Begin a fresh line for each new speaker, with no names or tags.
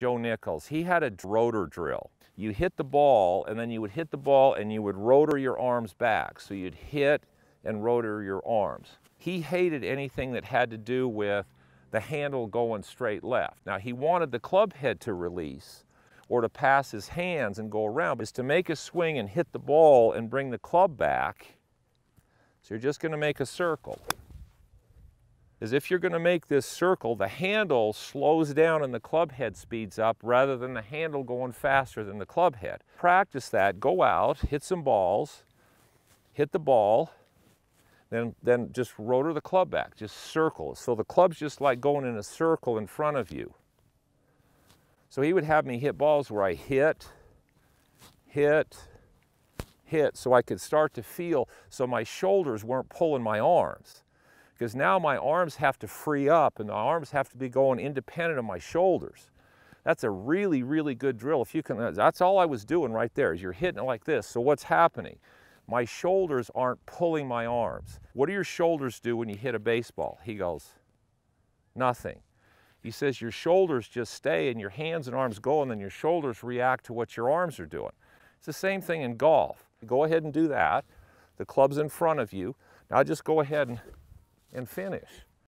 Joe Nichols, he had a rotor drill. You hit the ball and then you would hit the ball and you would rotor your arms back. So you'd hit and rotor your arms. He hated anything that had to do with the handle going straight left. Now he wanted the club head to release or to pass his hands and go around, is to make a swing and hit the ball and bring the club back. So you're just gonna make a circle is if you're going to make this circle, the handle slows down and the club head speeds up rather than the handle going faster than the club head. Practice that, go out, hit some balls, hit the ball, then, then just rotor the club back, just circle. So the club's just like going in a circle in front of you. So he would have me hit balls where I hit, hit, hit, so I could start to feel so my shoulders weren't pulling my arms because now my arms have to free up and the arms have to be going independent of my shoulders. That's a really, really good drill. If you can, uh, that's all I was doing right there is you're hitting it like this. So what's happening? My shoulders aren't pulling my arms. What do your shoulders do when you hit a baseball? He goes, nothing. He says your shoulders just stay and your hands and arms go and then your shoulders react to what your arms are doing. It's the same thing in golf. Go ahead and do that. The club's in front of you. Now just go ahead and and finish.